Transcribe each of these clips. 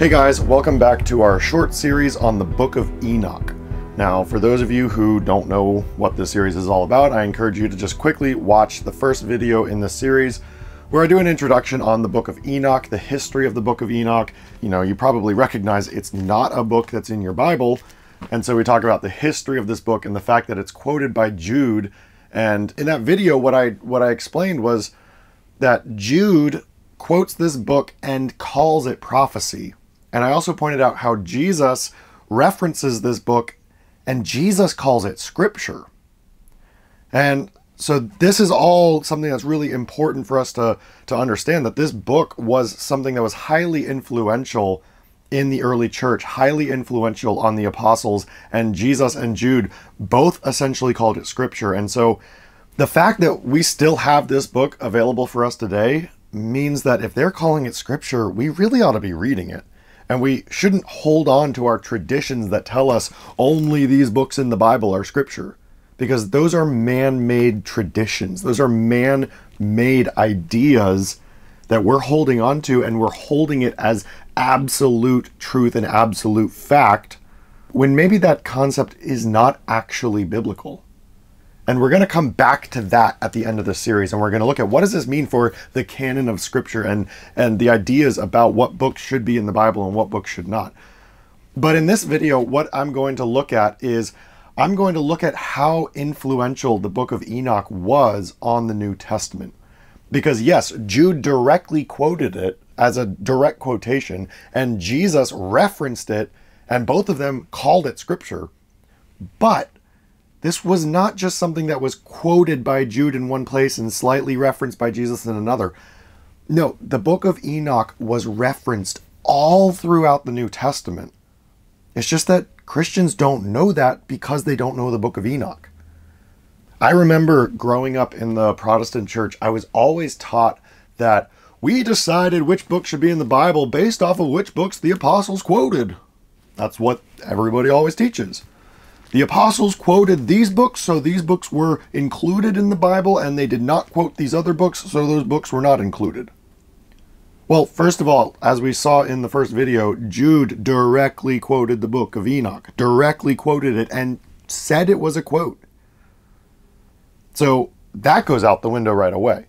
Hey guys, welcome back to our short series on the Book of Enoch. Now, for those of you who don't know what this series is all about, I encourage you to just quickly watch the first video in the series where I do an introduction on the Book of Enoch, the history of the Book of Enoch. You know, you probably recognize it's not a book that's in your Bible, and so we talk about the history of this book and the fact that it's quoted by Jude. And in that video, what I what I explained was that Jude quotes this book and calls it prophecy and I also pointed out how Jesus references this book and Jesus calls it scripture. And so this is all something that's really important for us to, to understand that this book was something that was highly influential in the early church, highly influential on the apostles, and Jesus and Jude both essentially called it scripture. And so the fact that we still have this book available for us today means that if they're calling it scripture, we really ought to be reading it. And we shouldn't hold on to our traditions that tell us only these books in the Bible are scripture, because those are man made traditions. Those are man made ideas that we're holding on to, and we're holding it as absolute truth and absolute fact when maybe that concept is not actually biblical. And we're going to come back to that at the end of the series, and we're going to look at what does this mean for the canon of Scripture and and the ideas about what books should be in the Bible and what books should not. But in this video, what I'm going to look at is I'm going to look at how influential the book of Enoch was on the New Testament. Because yes, Jude directly quoted it as a direct quotation, and Jesus referenced it, and both of them called it Scripture. But this was not just something that was quoted by Jude in one place and slightly referenced by Jesus in another. No, the book of Enoch was referenced all throughout the New Testament. It's just that Christians don't know that because they don't know the book of Enoch. I remember growing up in the Protestant church, I was always taught that we decided which book should be in the Bible based off of which books the apostles quoted. That's what everybody always teaches. The apostles quoted these books, so these books were included in the Bible, and they did not quote these other books, so those books were not included. Well, first of all, as we saw in the first video, Jude directly quoted the book of Enoch, directly quoted it, and said it was a quote. So that goes out the window right away.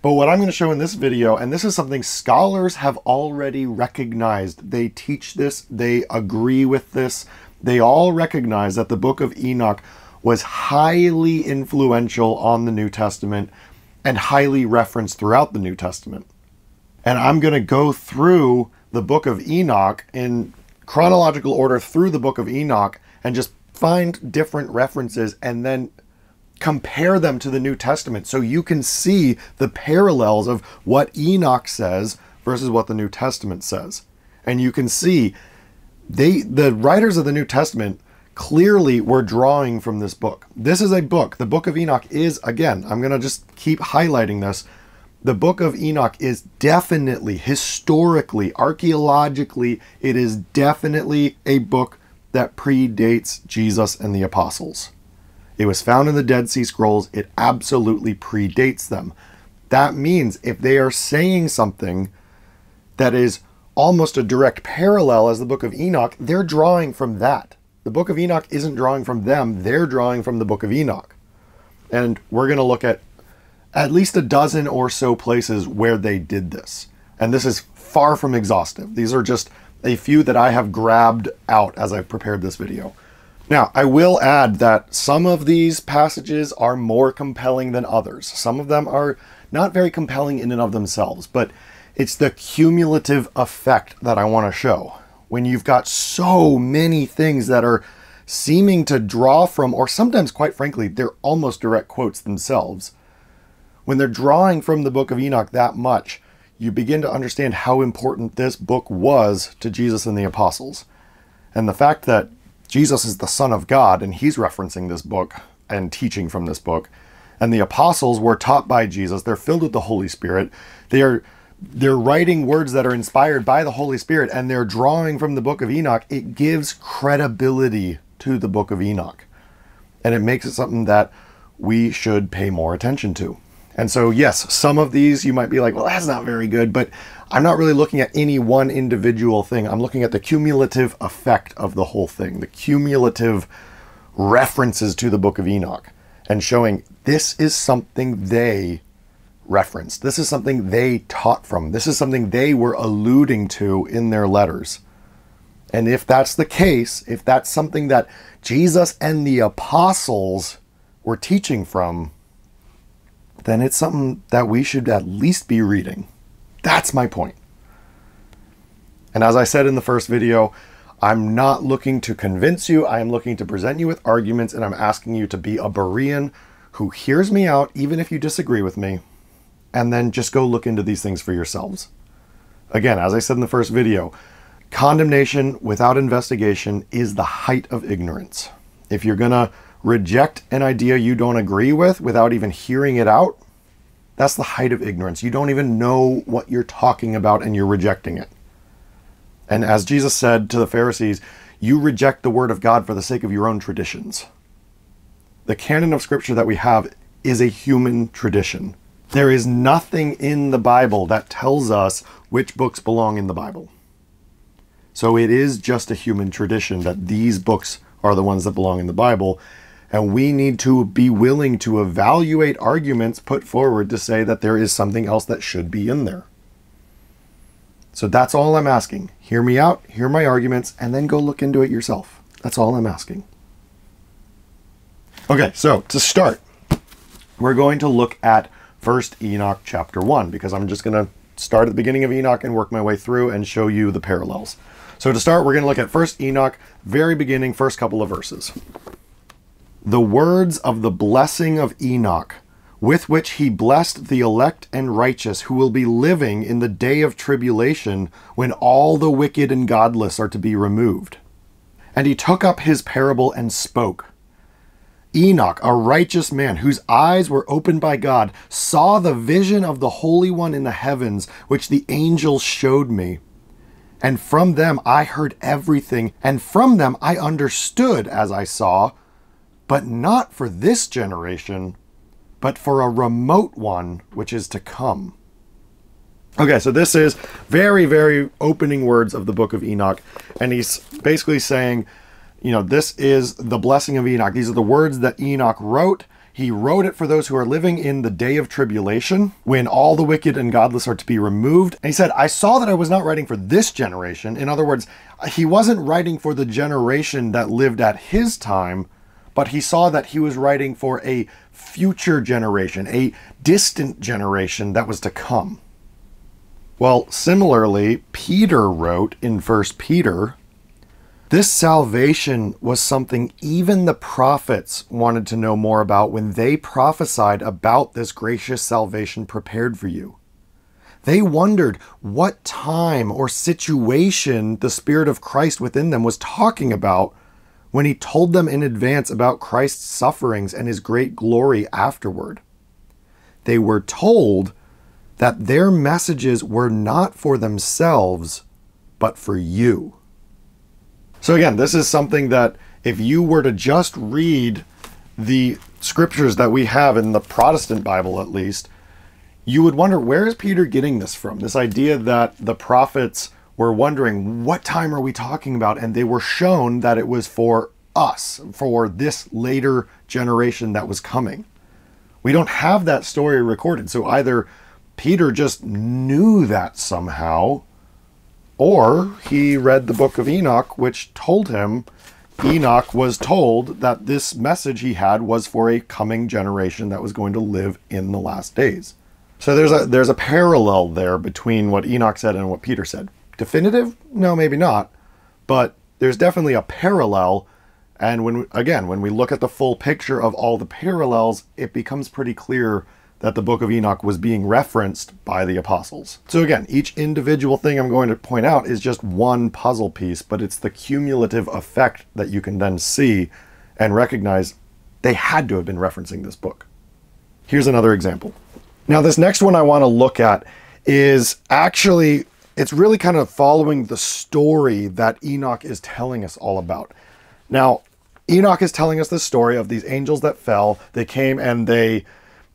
But what I'm going to show in this video, and this is something scholars have already recognized, they teach this, they agree with this, they all recognize that the book of Enoch was highly influential on the New Testament and highly referenced throughout the New Testament. And I'm going to go through the book of Enoch in chronological order through the book of Enoch and just find different references and then compare them to the New Testament so you can see the parallels of what Enoch says versus what the New Testament says. And you can see they the writers of the New Testament clearly were drawing from this book. This is a book. The book of Enoch is again, I'm going to just keep highlighting this. The book of Enoch is definitely historically, archaeologically, it is definitely a book that predates Jesus and the apostles. It was found in the Dead Sea Scrolls. It absolutely predates them. That means if they are saying something that is almost a direct parallel as the book of Enoch, they're drawing from that. The book of Enoch isn't drawing from them, they're drawing from the book of Enoch. And we're going to look at at least a dozen or so places where they did this. And this is far from exhaustive. These are just a few that I have grabbed out as I've prepared this video. Now, I will add that some of these passages are more compelling than others. Some of them are not very compelling in and of themselves, but it's the cumulative effect that I want to show. When you've got so many things that are seeming to draw from, or sometimes, quite frankly, they're almost direct quotes themselves. when they're drawing from the book of Enoch that much, you begin to understand how important this book was to Jesus and the apostles. And the fact that Jesus is the Son of God and he's referencing this book and teaching from this book, and the apostles were taught by Jesus, they're filled with the Holy Spirit. They are they're writing words that are inspired by the Holy Spirit and they're drawing from the book of Enoch. It gives credibility to the book of Enoch. And it makes it something that we should pay more attention to. And so, yes, some of these you might be like, well, that's not very good, but I'm not really looking at any one individual thing. I'm looking at the cumulative effect of the whole thing, the cumulative references to the book of Enoch, and showing this is something they referenced. This is something they taught from. This is something they were alluding to in their letters. And if that's the case, if that's something that Jesus and the apostles were teaching from, then it's something that we should at least be reading. That's my point. And as I said in the first video, I'm not looking to convince you. I am looking to present you with arguments, and I'm asking you to be a Berean who hears me out, even if you disagree with me, and then just go look into these things for yourselves. Again, as I said in the first video, condemnation without investigation is the height of ignorance. If you're going to reject an idea you don't agree with without even hearing it out, that's the height of ignorance. You don't even know what you're talking about and you're rejecting it. And as Jesus said to the Pharisees, you reject the word of God for the sake of your own traditions. The canon of scripture that we have is a human tradition. There is nothing in the Bible that tells us which books belong in the Bible. So it is just a human tradition that these books are the ones that belong in the Bible, and we need to be willing to evaluate arguments put forward to say that there is something else that should be in there. So that's all I'm asking. Hear me out, hear my arguments, and then go look into it yourself. That's all I'm asking. Okay, so to start, we're going to look at First Enoch chapter 1 because I'm just going to start at the beginning of Enoch and work my way through and show you the parallels. So to start, we're going to look at First Enoch, very beginning, first couple of verses the words of the blessing of Enoch, with which he blessed the elect and righteous who will be living in the day of tribulation when all the wicked and godless are to be removed. And he took up his parable and spoke. Enoch, a righteous man whose eyes were opened by God, saw the vision of the Holy One in the heavens, which the angels showed me. And from them I heard everything, and from them I understood as I saw but not for this generation, but for a remote one which is to come. Okay, so this is very, very opening words of the book of Enoch. And he's basically saying, you know, this is the blessing of Enoch. These are the words that Enoch wrote. He wrote it for those who are living in the day of tribulation, when all the wicked and godless are to be removed. And he said, I saw that I was not writing for this generation. In other words, he wasn't writing for the generation that lived at his time, but he saw that he was writing for a future generation, a distant generation that was to come. Well, similarly, Peter wrote in 1 Peter, this salvation was something even the prophets wanted to know more about when they prophesied about this gracious salvation prepared for you. They wondered what time or situation the Spirit of Christ within them was talking about when he told them in advance about Christ's sufferings and his great glory afterward. They were told that their messages were not for themselves, but for you. So, again, this is something that if you were to just read the scriptures that we have in the Protestant Bible, at least, you would wonder where is Peter getting this from? This idea that the prophets were wondering what time are we talking about? And they were shown that it was for us for this later generation that was coming. We don't have that story recorded. So either peter just knew that somehow or he read the book of enoch which told him enoch was told that this message he had was for a coming generation that was going to live in the last days so there's a there's a parallel there between what enoch said and what peter said definitive? No, maybe not. But there's definitely a parallel. And when again, when we look at the full picture of all the parallels, it becomes pretty clear that the book of Enoch was being referenced by the apostles. So, again, each individual thing I'm going to point out is just one puzzle piece, but it's the cumulative effect that you can then see and recognize they had to have been referencing this book. Here's another example. Now, this next one I want to look at is actually, it's really kind of following the story that Enoch is telling us all about. Now, Enoch is telling us the story of these angels that fell. They came and they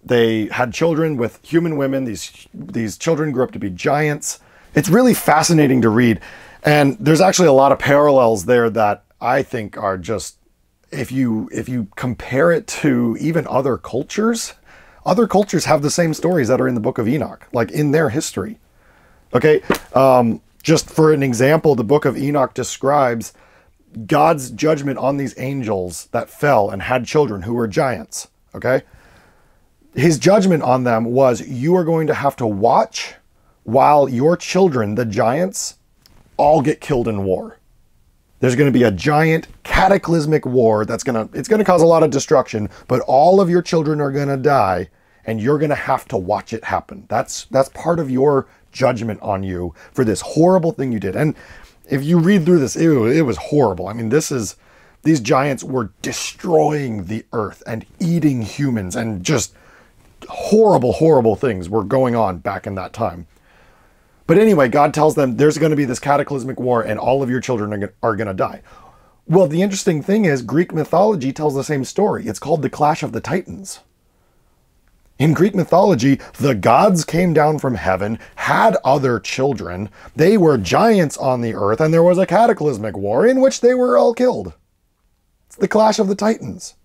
they had children with human women. These these children grew up to be giants. It's really fascinating to read, and there's actually a lot of parallels there that I think are just if you if you compare it to even other cultures, other cultures have the same stories that are in the Book of Enoch, like in their history. Okay, um, just for an example, the Book of Enoch describes God's judgment on these angels that fell and had children who were giants. Okay his judgment on them was you are going to have to watch while your children, the giants, all get killed in war. There's going to be a giant cataclysmic war that's going to it's going to cause a lot of destruction, but all of your children are going to die and you're going to have to watch it happen. That's that's part of your judgment on you for this horrible thing you did. And if you read through this, it, it was horrible. I mean, this is these giants were destroying the earth and eating humans and just horrible, horrible things were going on back in that time. But anyway, God tells them there's going to be this cataclysmic war and all of your children are going to die. Well, the interesting thing is, Greek mythology tells the same story. It's called the Clash of the Titans. In Greek mythology, the gods came down from heaven, had other children, they were giants on the earth, and there was a cataclysmic war in which they were all killed. It's the Clash of the Titans.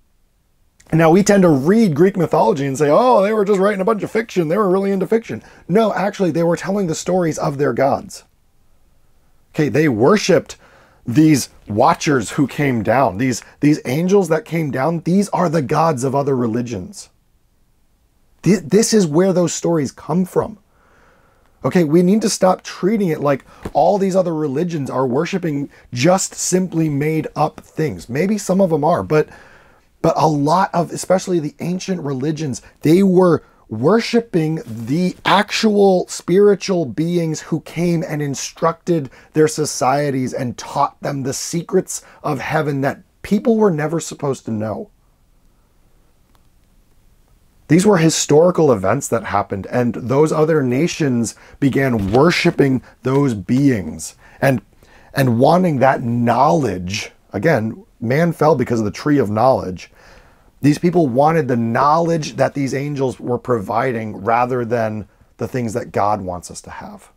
Now we tend to read Greek mythology and say, oh, they were just writing a bunch of fiction. They were really into fiction. No, actually, they were telling the stories of their gods. Okay, they worshipped these watchers who came down, these, these angels that came down. These are the gods of other religions. This is where those stories come from. Okay, we need to stop treating it like all these other religions are worshiping just simply made up things. Maybe some of them are, but but a lot of, especially the ancient religions, they were worshiping the actual spiritual beings who came and instructed their societies and taught them the secrets of heaven that people were never supposed to know. These were historical events that happened, and those other nations began worshiping those beings and, and wanting that knowledge. Again, man fell because of the tree of knowledge. These people wanted the knowledge that these angels were providing rather than the things that God wants us to have.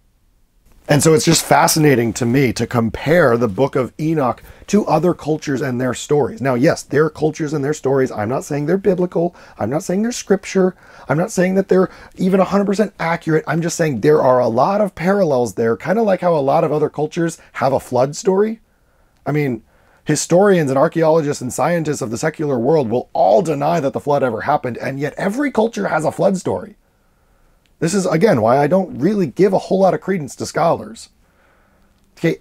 And so it's just fascinating to me to compare the book of Enoch to other cultures and their stories. Now, yes, their cultures and their stories, I'm not saying they're biblical. I'm not saying they're scripture. I'm not saying that they're even 100% accurate. I'm just saying there are a lot of parallels there, kind of like how a lot of other cultures have a flood story. I mean, Historians and archaeologists and scientists of the secular world will all deny that the flood ever happened, and yet every culture has a flood story. This is, again, why I don't really give a whole lot of credence to scholars. Okay,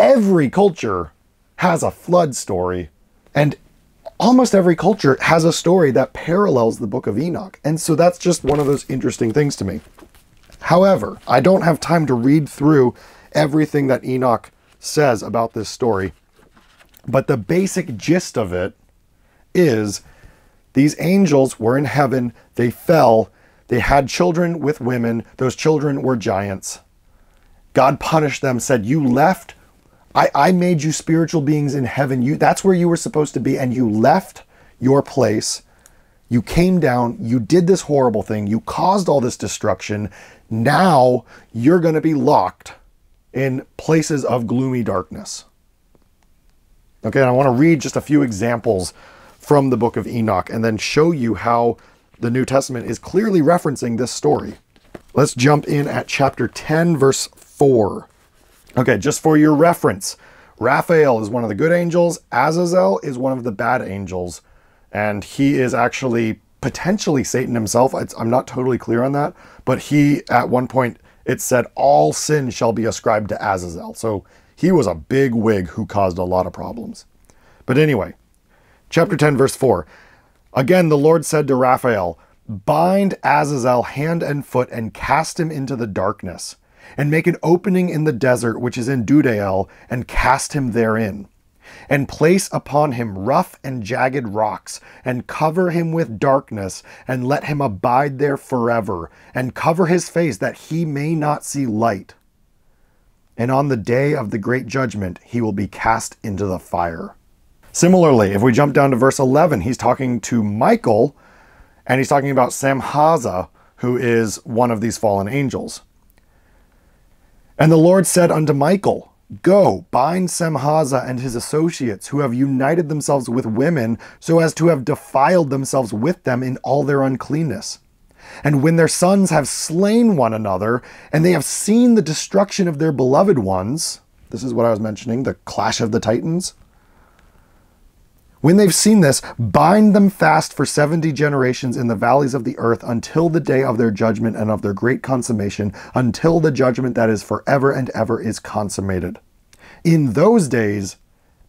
every culture has a flood story, and almost every culture has a story that parallels the book of Enoch. And so that's just one of those interesting things to me. However, I don't have time to read through everything that Enoch says about this story. But the basic gist of it is these angels were in heaven, they fell, they had children with women, those children were giants. God punished them, said, You left. I, I made you spiritual beings in heaven. You that's where you were supposed to be, and you left your place. You came down, you did this horrible thing, you caused all this destruction. Now you're going to be locked in places of gloomy darkness. Okay, and I want to read just a few examples from the book of Enoch and then show you how the New Testament is clearly referencing this story. Let's jump in at chapter 10, verse 4. Okay, just for your reference, Raphael is one of the good angels, Azazel is one of the bad angels, and he is actually potentially Satan himself. I'm not totally clear on that, but he, at one point, it said, All sin shall be ascribed to Azazel. So he was a big wig who caused a lot of problems. But anyway, chapter 10, verse 4. Again, the Lord said to Raphael, Bind Azazel hand and foot and cast him into the darkness, and make an opening in the desert which is in Dudael, and cast him therein. And place upon him rough and jagged rocks, and cover him with darkness, and let him abide there forever, and cover his face that he may not see light. And on the day of the great judgment, he will be cast into the fire. Similarly, if we jump down to verse 11, he's talking to Michael, and he's talking about Samhaza, who is one of these fallen angels. And the Lord said unto Michael, Go, bind Samhaza and his associates, who have united themselves with women, so as to have defiled themselves with them in all their uncleanness. And when their sons have slain one another, and they have seen the destruction of their beloved ones, this is what I was mentioning, the clash of the titans, when they've seen this, bind them fast for 70 generations in the valleys of the earth until the day of their judgment and of their great consummation, until the judgment that is forever and ever is consummated. In those days,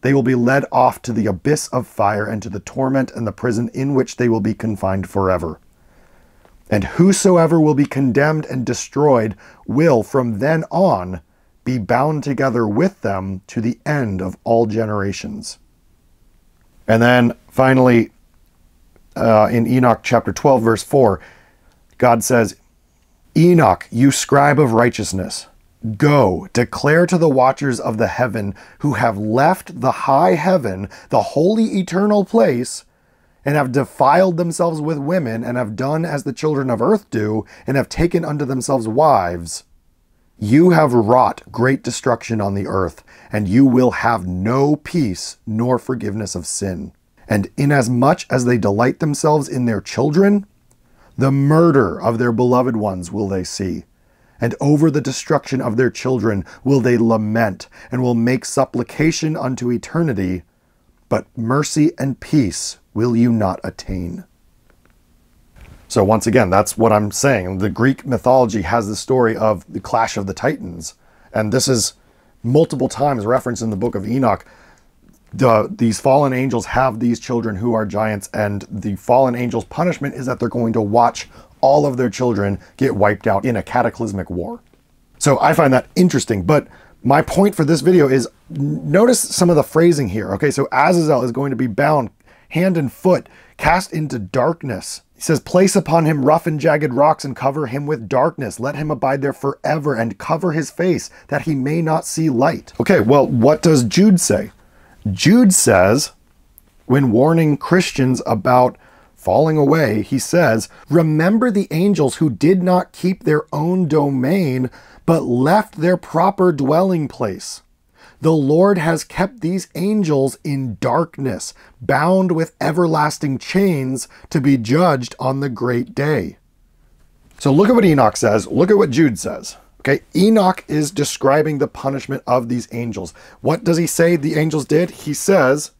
they will be led off to the abyss of fire and to the torment and the prison in which they will be confined forever. And whosoever will be condemned and destroyed will from then on be bound together with them to the end of all generations. And then finally, uh, in Enoch chapter 12, verse 4, God says, Enoch, you scribe of righteousness, go, declare to the watchers of the heaven who have left the high heaven, the holy eternal place, and have defiled themselves with women, and have done as the children of earth do, and have taken unto themselves wives. You have wrought great destruction on the earth, and you will have no peace nor forgiveness of sin. And inasmuch as they delight themselves in their children, the murder of their beloved ones will they see. And over the destruction of their children will they lament, and will make supplication unto eternity. But mercy and peace will you not attain. So, once again, that's what I'm saying. The Greek mythology has the story of the clash of the Titans. And this is multiple times referenced in the book of Enoch. The, these fallen angels have these children who are giants, and the fallen angels' punishment is that they're going to watch all of their children get wiped out in a cataclysmic war. So I find that interesting. But my point for this video is notice some of the phrasing here. Okay, so Azazel is going to be bound hand and foot, cast into darkness. He says, Place upon him rough and jagged rocks and cover him with darkness. Let him abide there forever and cover his face that he may not see light. Okay, well, what does Jude say? Jude says, when warning Christians about falling away, he says, Remember the angels who did not keep their own domain, but left their proper dwelling place. The Lord has kept these angels in darkness, bound with everlasting chains to be judged on the great day. So look at what Enoch says. Look at what Jude says. Okay, Enoch is describing the punishment of these angels. What does he say the angels did? He says,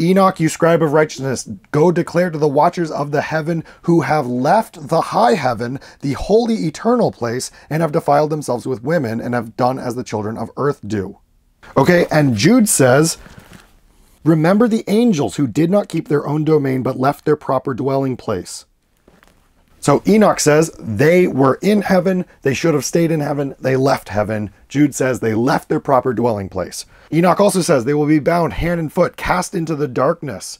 Enoch, you scribe of righteousness, go declare to the watchers of the heaven who have left the high heaven, the holy eternal place, and have defiled themselves with women, and have done as the children of earth do. Okay, and Jude says, Remember the angels who did not keep their own domain but left their proper dwelling place. So Enoch says they were in heaven, they should have stayed in heaven, they left heaven. Jude says they left their proper dwelling place. Enoch also says they will be bound hand and foot, cast into the darkness.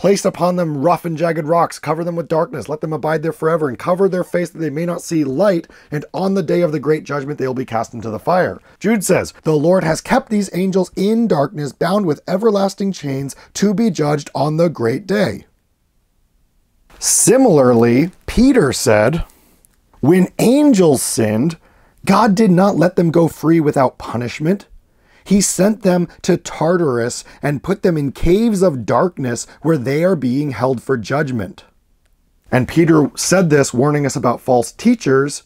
Place upon them rough and jagged rocks, cover them with darkness, let them abide there forever, and cover their face that they may not see light, and on the day of the great judgment they will be cast into the fire. Jude says, The Lord has kept these angels in darkness, bound with everlasting chains, to be judged on the great day. Similarly, Peter said, When angels sinned, God did not let them go free without punishment. He sent them to Tartarus and put them in caves of darkness where they are being held for judgment. And Peter said this, warning us about false teachers.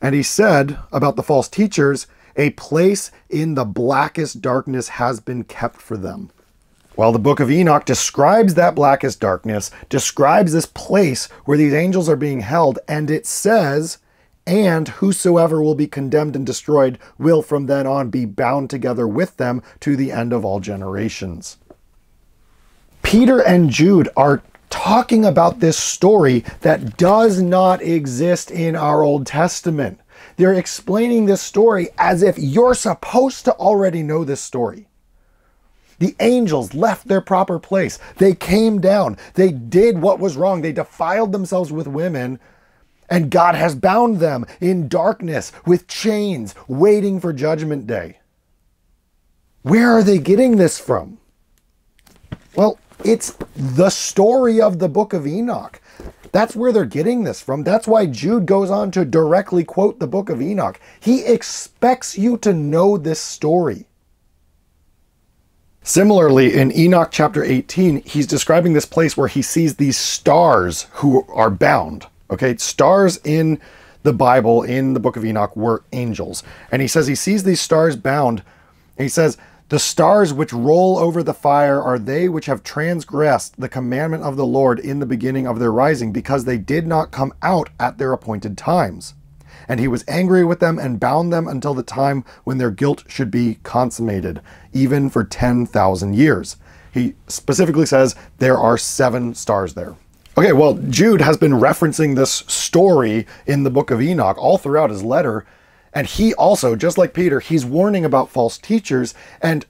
And he said about the false teachers, a place in the blackest darkness has been kept for them. Well, the book of Enoch describes that blackest darkness, describes this place where these angels are being held, and it says and whosoever will be condemned and destroyed will from then on be bound together with them to the end of all generations. Peter and Jude are talking about this story that does not exist in our Old Testament. They're explaining this story as if you're supposed to already know this story. The angels left their proper place. They came down. They did what was wrong. They defiled themselves with women. And God has bound them in darkness with chains, waiting for judgment day. Where are they getting this from? Well, it's the story of the book of Enoch. That's where they're getting this from. That's why Jude goes on to directly quote the book of Enoch. He expects you to know this story. Similarly, in Enoch chapter 18, he's describing this place where he sees these stars who are bound. Okay, stars in the Bible, in the book of Enoch, were angels. And he says he sees these stars bound. And he says, the stars which roll over the fire are they which have transgressed the commandment of the Lord in the beginning of their rising, because they did not come out at their appointed times. And he was angry with them and bound them until the time when their guilt should be consummated, even for 10,000 years. He specifically says there are seven stars there. Okay, well, Jude has been referencing this story in the book of Enoch all throughout his letter and he also, just like Peter, he's warning about false teachers. And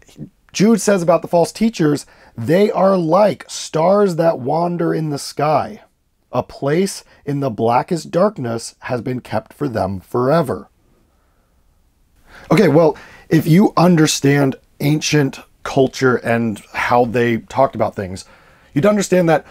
Jude says about the false teachers, they are like stars that wander in the sky. A place in the blackest darkness has been kept for them forever. Okay, well, if you understand ancient culture and how they talked about things, you'd understand that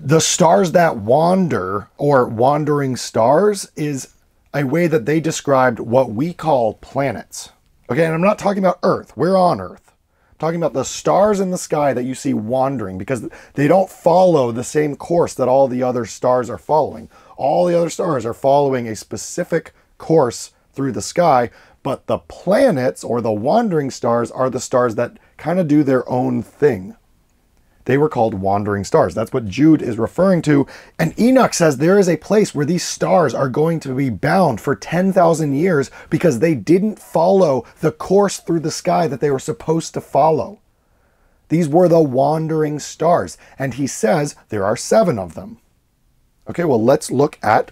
the stars that wander or wandering stars is a way that they described what we call planets. Okay, and I'm not talking about Earth. We're on Earth. I'm talking about the stars in the sky that you see wandering because they don't follow the same course that all the other stars are following. All the other stars are following a specific course through the sky, but the planets or the wandering stars are the stars that kind of do their own thing. They were called wandering stars. That's what Jude is referring to. And Enoch says there is a place where these stars are going to be bound for 10,000 years because they didn't follow the course through the sky that they were supposed to follow. These were the wandering stars. And he says there are seven of them. Okay, well, let's look at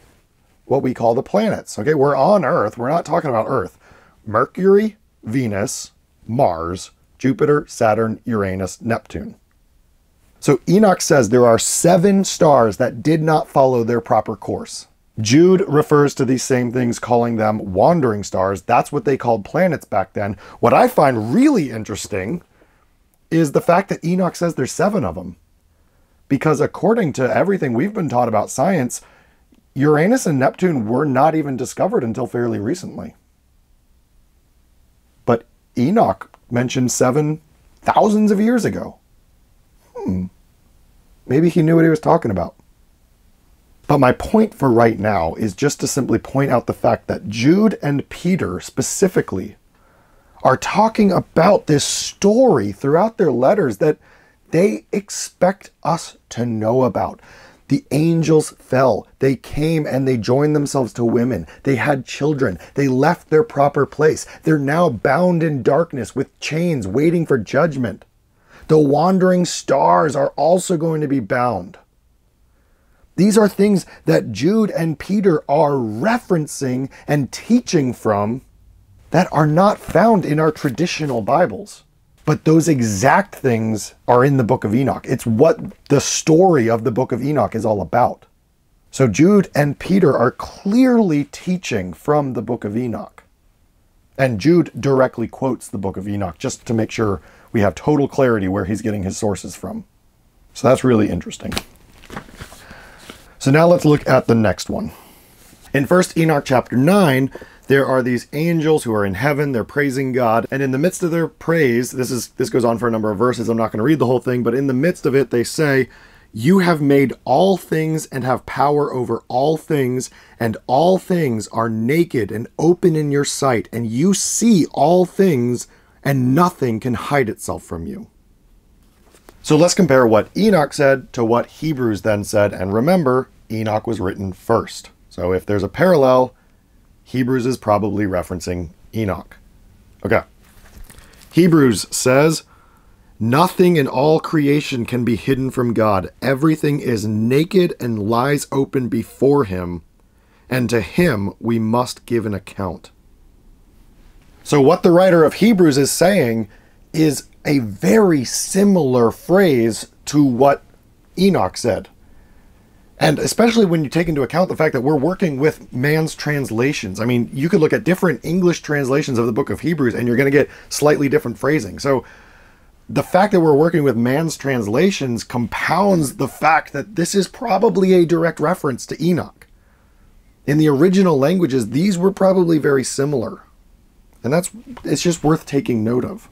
what we call the planets. Okay, we're on Earth. We're not talking about Earth. Mercury, Venus, Mars, Jupiter, Saturn, Uranus, Neptune. So Enoch says there are seven stars that did not follow their proper course. Jude refers to these same things, calling them wandering stars. That's what they called planets back then. What I find really interesting is the fact that Enoch says there's seven of them. Because according to everything we've been taught about science, Uranus and Neptune were not even discovered until fairly recently. But Enoch mentioned seven thousands of years ago. Hmm. Maybe he knew what he was talking about. But my point for right now is just to simply point out the fact that Jude and Peter specifically are talking about this story throughout their letters that they expect us to know about. The angels fell. They came and they joined themselves to women. They had children. They left their proper place. They're now bound in darkness with chains waiting for judgment. The wandering stars are also going to be bound. These are things that Jude and Peter are referencing and teaching from that are not found in our traditional Bibles. But those exact things are in the book of Enoch. It's what the story of the book of Enoch is all about. So Jude and Peter are clearly teaching from the book of Enoch. And Jude directly quotes the book of Enoch just to make sure we have total clarity where he's getting his sources from. So that's really interesting. So now let's look at the next one. In 1st Enoch chapter 9, there are these angels who are in heaven, they're praising God, and in the midst of their praise, this is this goes on for a number of verses. I'm not going to read the whole thing, but in the midst of it they say, "You have made all things and have power over all things, and all things are naked and open in your sight, and you see all things and nothing can hide itself from you. So let's compare what Enoch said to what Hebrews then said, and remember, Enoch was written first. So if there's a parallel, Hebrews is probably referencing Enoch. Okay. Hebrews says, Nothing in all creation can be hidden from God. Everything is naked and lies open before Him, and to Him we must give an account. So, what the writer of Hebrews is saying is a very similar phrase to what Enoch said. And especially when you take into account the fact that we're working with man's translations. I mean, you could look at different English translations of the book of Hebrews and you're going to get slightly different phrasing. So, the fact that we're working with man's translations compounds the fact that this is probably a direct reference to Enoch. In the original languages, these were probably very similar. And that's it's just worth taking note of.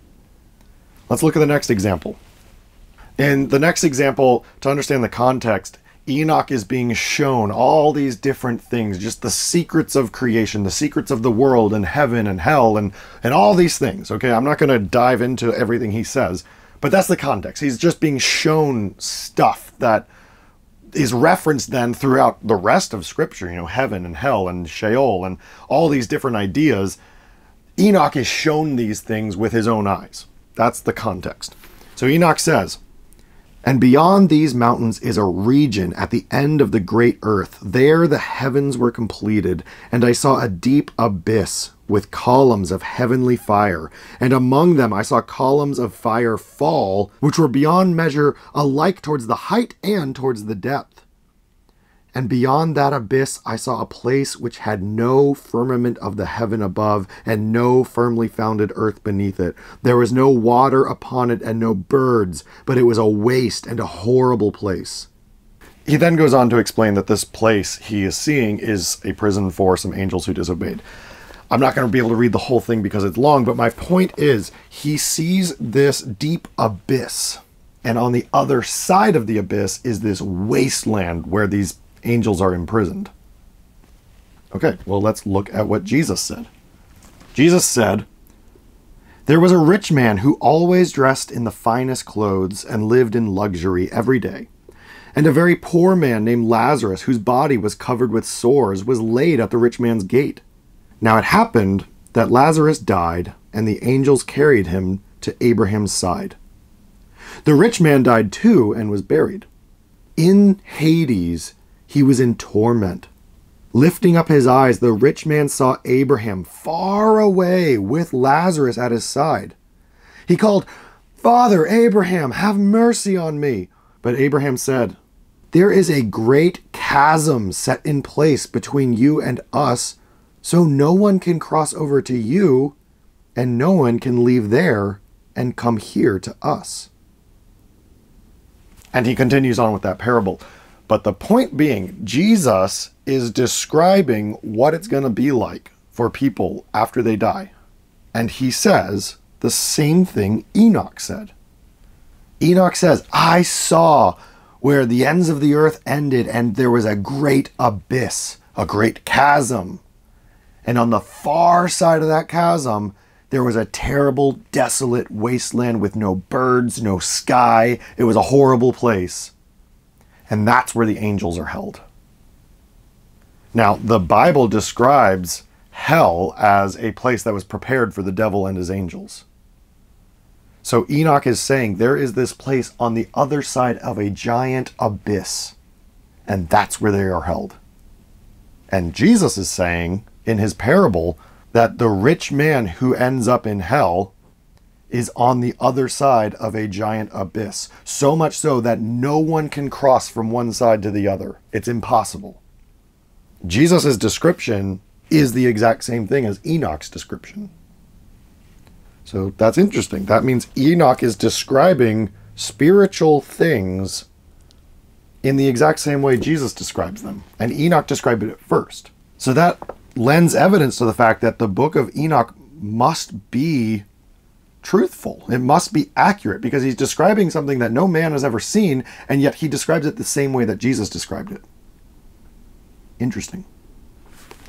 Let's look at the next example. In the next example, to understand the context, Enoch is being shown all these different things, just the secrets of creation, the secrets of the world and heaven and hell and, and all these things. Okay, I'm not going to dive into everything he says, but that's the context. He's just being shown stuff that is referenced then throughout the rest of Scripture, you know, heaven and hell and Sheol and all these different ideas. Enoch is shown these things with his own eyes. That's the context. So Enoch says, and beyond these mountains is a region at the end of the great earth. There the heavens were completed, and I saw a deep abyss with columns of heavenly fire. And among them I saw columns of fire fall, which were beyond measure alike towards the height and towards the depth. And beyond that abyss, I saw a place which had no firmament of the heaven above, and no firmly founded earth beneath it. There was no water upon it, and no birds, but it was a waste and a horrible place. He then goes on to explain that this place he is seeing is a prison for some angels who disobeyed. I'm not going to be able to read the whole thing because it's long, but my point is he sees this deep abyss. And on the other side of the abyss is this wasteland where these angels are imprisoned. Okay, well, let's look at what Jesus said. Jesus said, There was a rich man who always dressed in the finest clothes and lived in luxury every day. And a very poor man named Lazarus, whose body was covered with sores, was laid at the rich man's gate. Now it happened that Lazarus died, and the angels carried him to Abraham's side. The rich man died too and was buried. In Hades, he was in torment. Lifting up his eyes, the rich man saw Abraham far away with Lazarus at his side. He called, Father Abraham, have mercy on me. But Abraham said, There is a great chasm set in place between you and us, so no one can cross over to you, and no one can leave there and come here to us. And he continues on with that parable. But the point being, Jesus is describing what it's going to be like for people after they die. And he says the same thing Enoch said. Enoch says, I saw where the ends of the earth ended, and there was a great abyss, a great chasm. And on the far side of that chasm, there was a terrible, desolate wasteland with no birds, no sky. It was a horrible place. And that's where the angels are held. Now, the Bible describes hell as a place that was prepared for the devil and his angels. So Enoch is saying there is this place on the other side of a giant abyss, and that's where they are held. And Jesus is saying in his parable that the rich man who ends up in hell is on the other side of a giant abyss. So much so that no one can cross from one side to the other. It's impossible. Jesus' description is the exact same thing as Enoch's description. So that's interesting. That means Enoch is describing spiritual things in the exact same way Jesus describes them. And Enoch described it first. So that lends evidence to the fact that the book of Enoch must be truthful. It must be accurate because he's describing something that no man has ever seen, and yet he describes it the same way that Jesus described it. Interesting.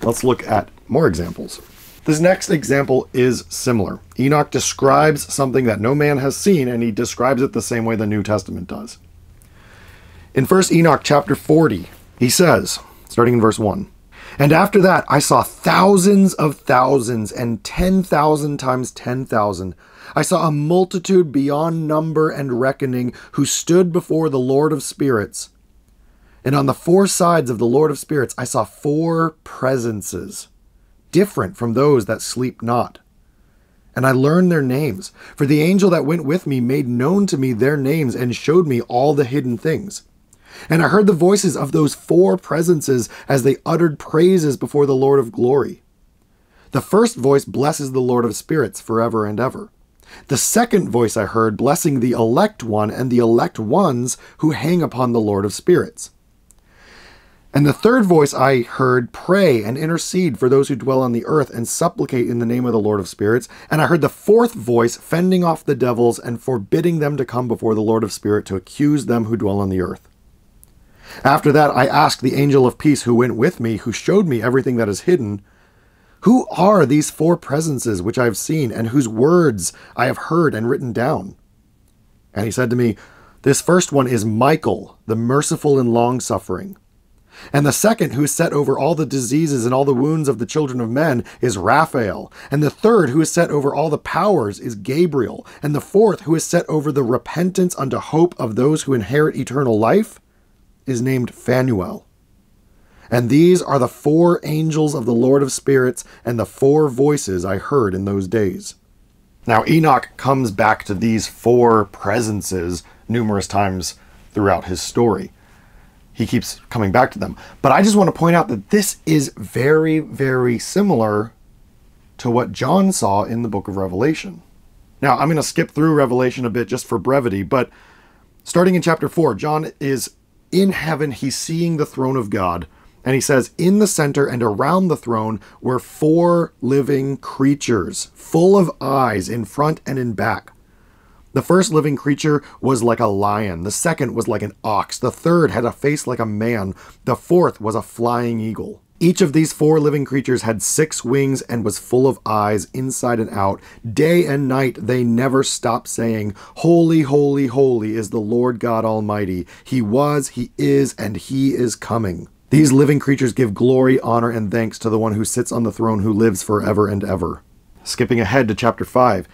Let's look at more examples. This next example is similar. Enoch describes something that no man has seen, and he describes it the same way the New Testament does. In 1 Enoch chapter 40, he says, starting in verse 1, And after that, I saw thousands of thousands and 10,000 times 10,000. I saw a multitude beyond number and reckoning who stood before the Lord of Spirits. And on the four sides of the Lord of Spirits, I saw four presences, different from those that sleep not. And I learned their names, for the angel that went with me made known to me their names and showed me all the hidden things. And I heard the voices of those four presences as they uttered praises before the Lord of glory. The first voice blesses the Lord of spirits forever and ever. The second voice I heard blessing the elect one and the elect ones who hang upon the Lord of spirits. And the third voice I heard pray and intercede for those who dwell on the earth and supplicate in the name of the Lord of spirits. And I heard the fourth voice fending off the devils and forbidding them to come before the Lord of spirit to accuse them who dwell on the earth. After that, I asked the angel of peace who went with me, who showed me everything that is hidden, Who are these four presences which I have seen, and whose words I have heard and written down? And he said to me, This first one is Michael, the merciful and long suffering. And the second, who is set over all the diseases and all the wounds of the children of men, is Raphael. And the third, who is set over all the powers, is Gabriel. And the fourth, who is set over the repentance unto hope of those who inherit eternal life, is named Phanuel. And these are the four angels of the Lord of Spirits and the four voices I heard in those days. Now, Enoch comes back to these four presences numerous times throughout his story. He keeps coming back to them. But I just want to point out that this is very, very similar to what John saw in the book of Revelation. Now, I'm going to skip through Revelation a bit just for brevity, but starting in chapter 4, John is in heaven, he's seeing the throne of God. And he says, In the center and around the throne were four living creatures, full of eyes in front and in back. The first living creature was like a lion, the second was like an ox, the third had a face like a man, the fourth was a flying eagle. Each of these four living creatures had six wings and was full of eyes inside and out. Day and night they never stopped saying, Holy, holy, holy is the Lord God Almighty. He was, He is, and He is coming. These living creatures give glory, honor, and thanks to the one who sits on the throne who lives forever and ever. Skipping ahead to chapter 5.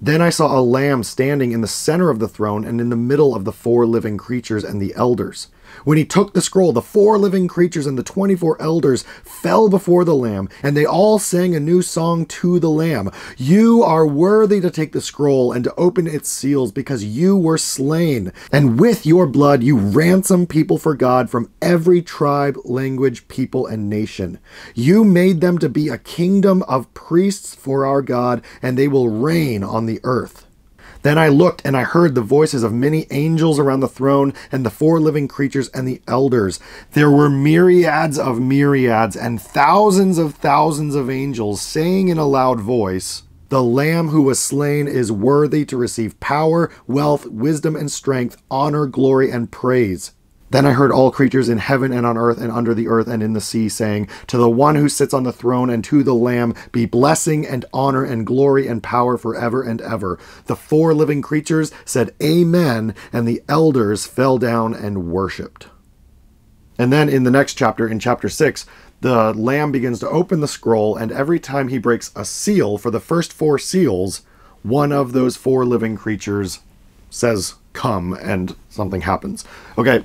Then I saw a lamb standing in the center of the throne and in the middle of the four living creatures and the elders. When he took the scroll, the four living creatures and the 24 elders fell before the Lamb, and they all sang a new song to the Lamb. You are worthy to take the scroll and to open its seals because you were slain. And with your blood, you ransom people for God from every tribe, language, people, and nation. You made them to be a kingdom of priests for our God, and they will reign on the earth. Then I looked and I heard the voices of many angels around the throne and the four living creatures and the elders. There were myriads of myriads and thousands of thousands of angels saying in a loud voice, The Lamb who was slain is worthy to receive power, wealth, wisdom, and strength, honor, glory, and praise. Then I heard all creatures in heaven and on earth and under the earth and in the sea saying, To the one who sits on the throne and to the Lamb be blessing and honor and glory and power forever and ever. The four living creatures said, Amen, and the elders fell down and worshipped. And then in the next chapter, in chapter 6, the Lamb begins to open the scroll, and every time he breaks a seal for the first four seals, one of those four living creatures says, Come, and something happens. Okay,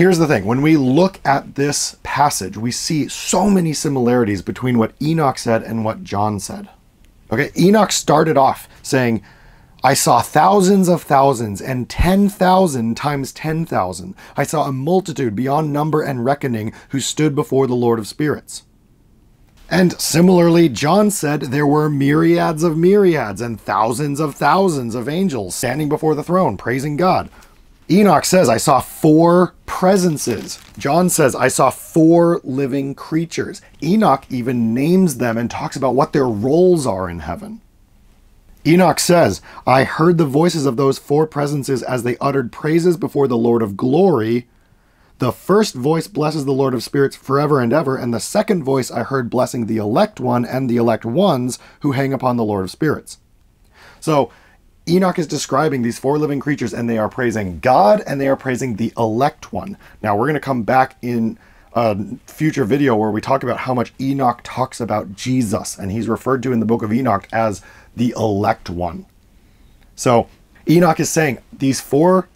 Here's the thing when we look at this passage, we see so many similarities between what Enoch said and what John said. Okay, Enoch started off saying, I saw thousands of thousands and 10,000 times 10,000. I saw a multitude beyond number and reckoning who stood before the Lord of Spirits. And similarly, John said there were myriads of myriads and thousands of thousands of angels standing before the throne, praising God. Enoch says, I saw four presences. John says, I saw four living creatures. Enoch even names them and talks about what their roles are in heaven. Enoch says, I heard the voices of those four presences as they uttered praises before the Lord of glory. The first voice blesses the Lord of spirits forever and ever, and the second voice I heard blessing the elect one and the elect ones who hang upon the Lord of spirits. So Enoch is describing these four living creatures and they are praising God and they are praising the elect one. Now we're going to come back in a future video where we talk about how much Enoch talks about Jesus, and he's referred to in the book of Enoch as the elect one. So Enoch is saying these four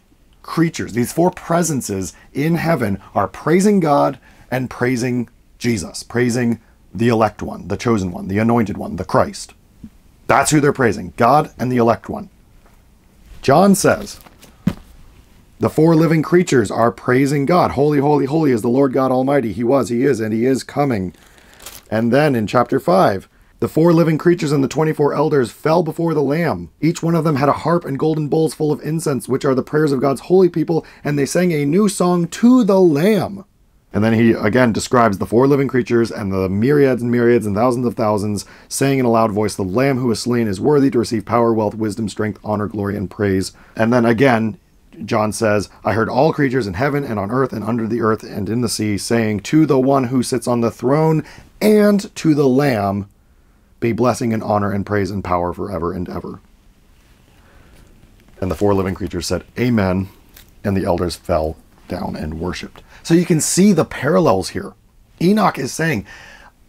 creatures, these four presences in heaven are praising God and praising Jesus, praising the elect one, the chosen one, the anointed one, the Christ. That's who they're praising God and the elect one. John says, the four living creatures are praising God. Holy, holy, holy is the Lord God Almighty. He was, He is, and He is coming. And then in chapter 5, the four living creatures and the 24 elders fell before the Lamb. Each one of them had a harp and golden bowls full of incense, which are the prayers of God's holy people, and they sang a new song to the Lamb. And then he again describes the four living creatures and the myriads and myriads and thousands of thousands, saying in a loud voice, The Lamb who was slain is worthy to receive power, wealth, wisdom, strength, honor, glory, and praise. And then again, John says, I heard all creatures in heaven and on earth and under the earth and in the sea saying, To the one who sits on the throne and to the Lamb be blessing and honor and praise and power forever and ever. And the four living creatures said, Amen. And the elders fell down and worshiped. So you can see the parallels here. Enoch is saying,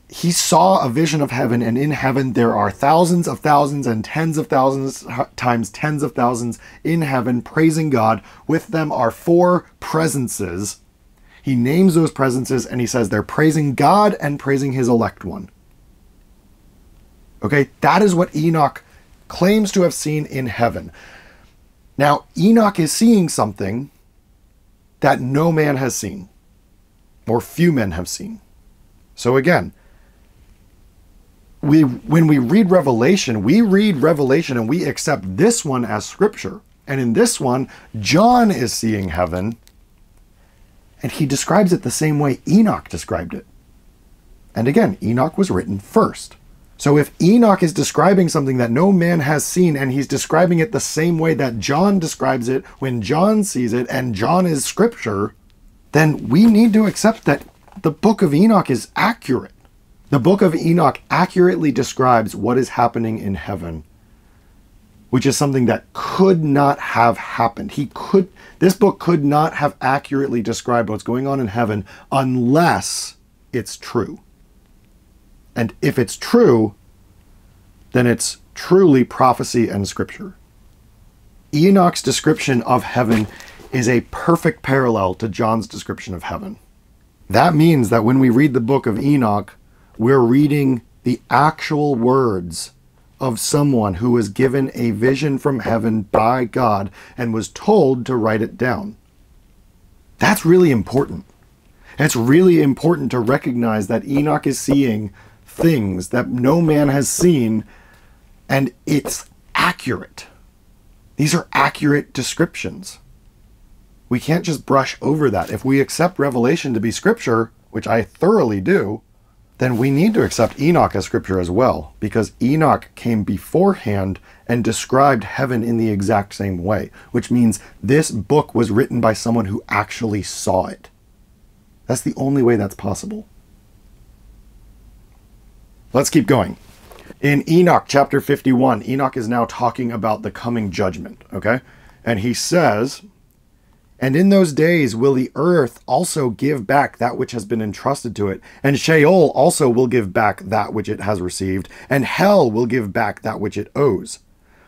he saw a vision of heaven, and in heaven there are thousands of thousands and tens of thousands times tens of thousands in heaven praising God. With them are four presences. He names those presences and he says they're praising God and praising his elect one. Okay, that is what Enoch claims to have seen in heaven. Now, Enoch is seeing something that no man has seen, or few men have seen. So again, we when we read Revelation, we read Revelation and we accept this one as scripture. And in this one, John is seeing heaven, and he describes it the same way Enoch described it. And again, Enoch was written first. So if Enoch is describing something that no man has seen and he's describing it the same way that John describes it when John sees it and John is scripture, then we need to accept that the book of Enoch is accurate. The book of Enoch accurately describes what is happening in heaven, which is something that could not have happened. He could this book could not have accurately described what's going on in heaven unless it's true. And if it's true, then it's truly prophecy and scripture. Enoch's description of heaven is a perfect parallel to John's description of heaven. That means that when we read the book of Enoch, we're reading the actual words of someone who was given a vision from heaven by God and was told to write it down. That's really important. It's really important to recognize that Enoch is seeing things that no man has seen and it's accurate. These are accurate descriptions. We can't just brush over that. If we accept Revelation to be scripture, which I thoroughly do, then we need to accept Enoch as scripture as well, because Enoch came beforehand and described heaven in the exact same way, which means this book was written by someone who actually saw it. That's the only way that's possible. Let's keep going. In Enoch chapter 51, Enoch is now talking about the coming judgment, okay? And he says, and in those days will the earth also give back that which has been entrusted to it, and Sheol also will give back that which it has received, and hell will give back that which it owes.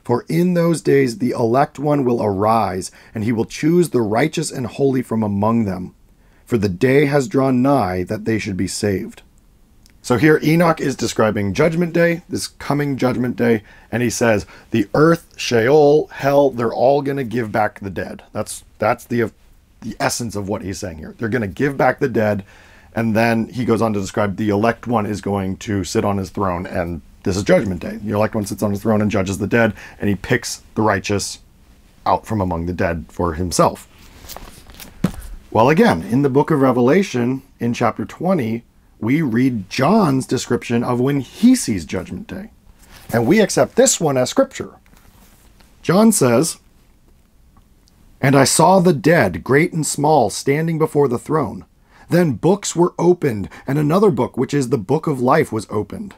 For in those days the elect one will arise, and he will choose the righteous and holy from among them. For the day has drawn nigh that they should be saved. So here Enoch is describing Judgment Day, this coming Judgment Day, and he says the earth, Sheol, hell, they're all going to give back the dead. That's that's the the essence of what he's saying here. They're going to give back the dead, and then he goes on to describe the elect one is going to sit on his throne, and this is Judgment Day. The elect one sits on his throne and judges the dead, and he picks the righteous out from among the dead for himself. Well, again, in the book of Revelation, in chapter 20, we read John's description of when he sees Judgment Day. And we accept this one as scripture. John says, And I saw the dead, great and small, standing before the throne. Then books were opened, and another book, which is the book of life, was opened.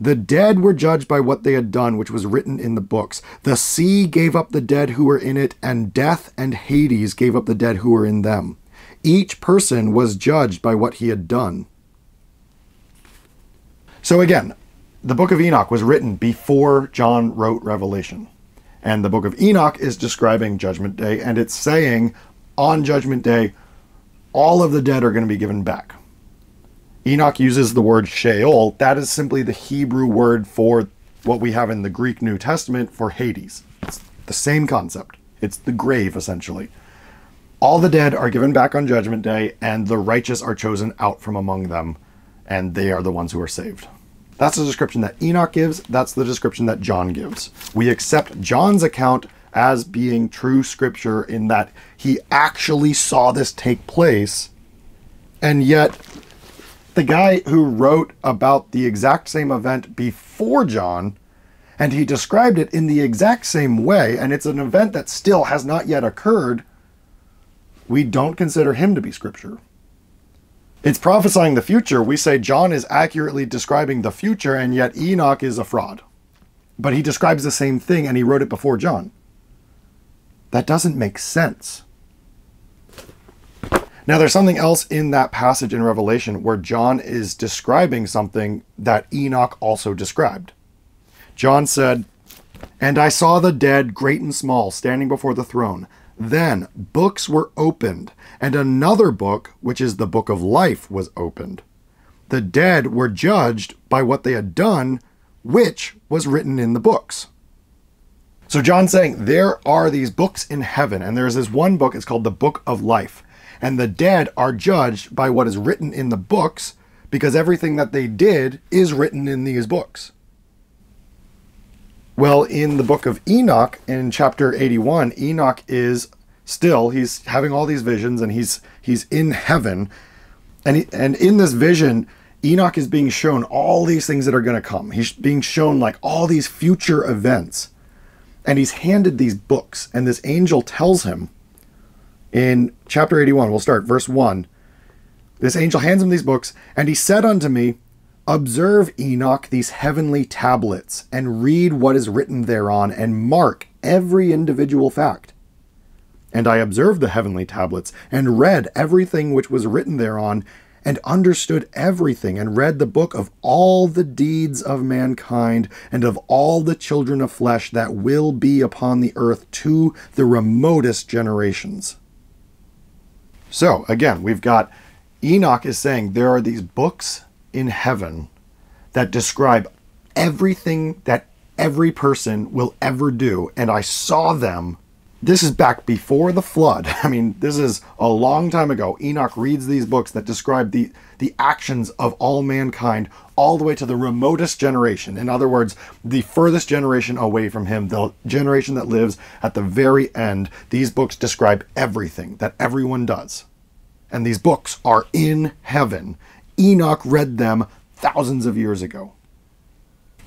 The dead were judged by what they had done, which was written in the books. The sea gave up the dead who were in it, and death and Hades gave up the dead who were in them each person was judged by what he had done. So again, the book of Enoch was written before John wrote Revelation. And the book of Enoch is describing Judgment Day, and it's saying on Judgment Day, all of the dead are going to be given back. Enoch uses the word Sheol. That is simply the Hebrew word for what we have in the Greek New Testament for Hades. It's the same concept. It's the grave, essentially. All the dead are given back on Judgment Day, and the righteous are chosen out from among them, and they are the ones who are saved. That's the description that Enoch gives. That's the description that John gives. We accept John's account as being true scripture in that he actually saw this take place, and yet the guy who wrote about the exact same event before John, and he described it in the exact same way, and it's an event that still has not yet occurred, we don't consider him to be scripture. It's prophesying the future. We say John is accurately describing the future, and yet Enoch is a fraud. But he describes the same thing and he wrote it before John. That doesn't make sense. Now, there's something else in that passage in Revelation where John is describing something that Enoch also described. John said, And I saw the dead, great and small, standing before the throne. Then books were opened, and another book, which is the book of life, was opened. The dead were judged by what they had done, which was written in the books. So John's saying there are these books in heaven, and there's this one book, it's called the Book of Life. And the dead are judged by what is written in the books because everything that they did is written in these books. Well, in the book of Enoch, in chapter 81, Enoch is still he's having all these visions and he's he's in heaven, and he, and in this vision, Enoch is being shown all these things that are going to come. He's being shown like all these future events, and he's handed these books, and this angel tells him in chapter 81. We'll start verse one. This angel hands him these books, and he said unto me, Observe, Enoch, these heavenly tablets, and read what is written thereon, and mark every individual fact. And I observed the heavenly tablets, and read everything which was written thereon, and understood everything, and read the book of all the deeds of mankind, and of all the children of flesh that will be upon the earth to the remotest generations. So, again, we've got Enoch is saying there are these books in heaven that describe everything that every person will ever do. And I saw them. This is back before the flood. I mean, this is a long time ago. Enoch reads these books that describe the, the actions of all mankind all the way to the remotest generation. In other words, the furthest generation away from him, the generation that lives at the very end. These books describe everything that everyone does. And these books are in heaven Enoch read them thousands of years ago.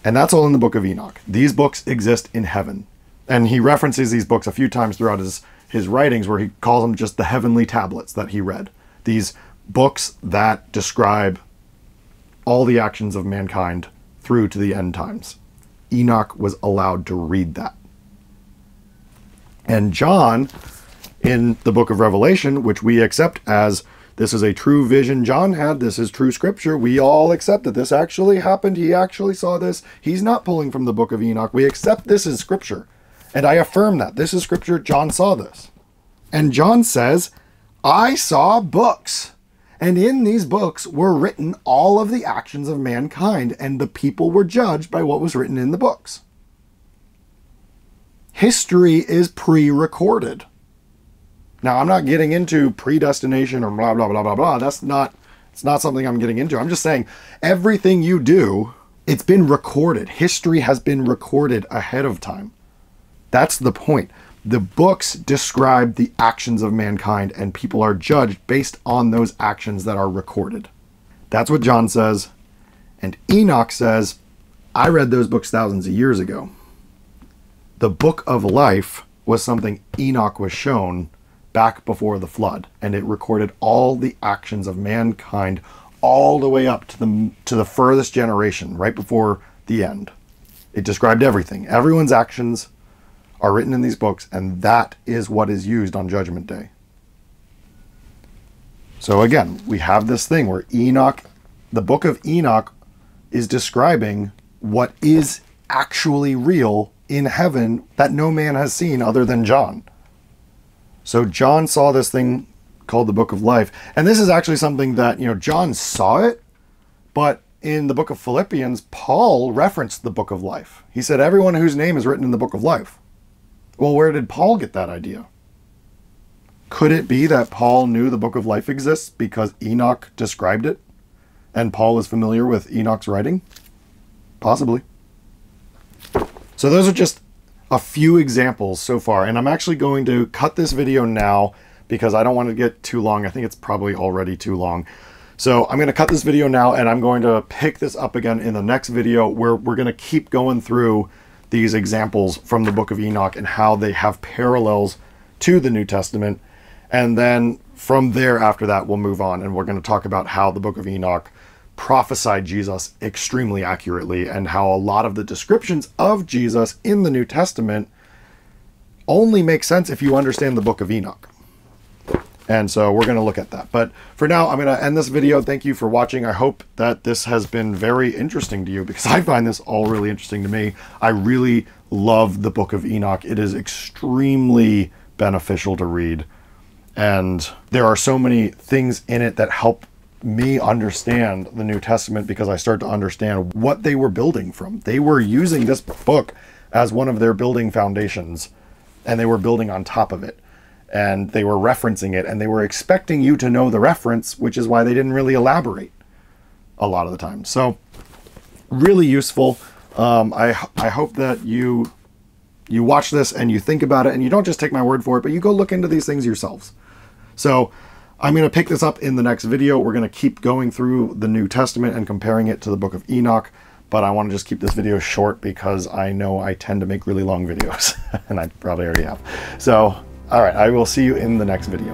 And that's all in the book of Enoch. These books exist in heaven. And he references these books a few times throughout his, his writings where he calls them just the heavenly tablets that he read. These books that describe all the actions of mankind through to the end times. Enoch was allowed to read that. And John, in the book of Revelation, which we accept as this is a true vision John had. This is true scripture. We all accept that this actually happened. He actually saw this. He's not pulling from the book of Enoch. We accept this is scripture. And I affirm that. This is scripture. John saw this. And John says, I saw books. And in these books were written all of the actions of mankind, and the people were judged by what was written in the books. History is pre recorded. Now, I'm not getting into predestination or blah, blah, blah, blah, blah. That's not, it's not something I'm getting into. I'm just saying everything you do, it's been recorded. History has been recorded ahead of time. That's the point. The books describe the actions of mankind, and people are judged based on those actions that are recorded. That's what John says. And Enoch says, I read those books thousands of years ago. The book of life was something Enoch was shown back before the flood, and it recorded all the actions of mankind all the way up to the to the furthest generation, right before the end. It described everything. Everyone's actions are written in these books, and that is what is used on Judgment Day. So again, we have this thing where Enoch, the book of Enoch, is describing what is actually real in heaven that no man has seen other than John. So John saw this thing called the book of life. And this is actually something that, you know, John saw it, but in the book of Philippians, Paul referenced the book of life. He said, Everyone whose name is written in the book of life. Well, where did Paul get that idea? Could it be that Paul knew the book of life exists because Enoch described it and Paul is familiar with Enoch's writing? Possibly. So, those are just a few examples so far, and I'm actually going to cut this video now because I don't want to get too long. I think it's probably already too long. So I'm going to cut this video now and I'm going to pick this up again in the next video where we're going to keep going through these examples from the book of Enoch and how they have parallels to the New Testament. And then from there, after that, we'll move on and we're going to talk about how the book of Enoch prophesied Jesus extremely accurately and how a lot of the descriptions of Jesus in the New Testament only make sense if you understand the book of Enoch. And so we're going to look at that. But for now, I'm going to end this video. Thank you for watching. I hope that this has been very interesting to you because I find this all really interesting to me. I really love the book of Enoch. It is extremely beneficial to read. And there are so many things in it that help me understand the New Testament because I start to understand what they were building from. They were using this book as one of their building foundations and they were building on top of it and they were referencing it and they were expecting you to know the reference, which is why they didn't really elaborate a lot of the time. So really useful. Um, I, I hope that you you watch this and you think about it and you don't just take my word for it, but you go look into these things yourselves. So I'm going to pick this up in the next video. We're going to keep going through the New Testament and comparing it to the book of Enoch, but I want to just keep this video short because I know I tend to make really long videos and I probably already have. So all right, I will see you in the next video.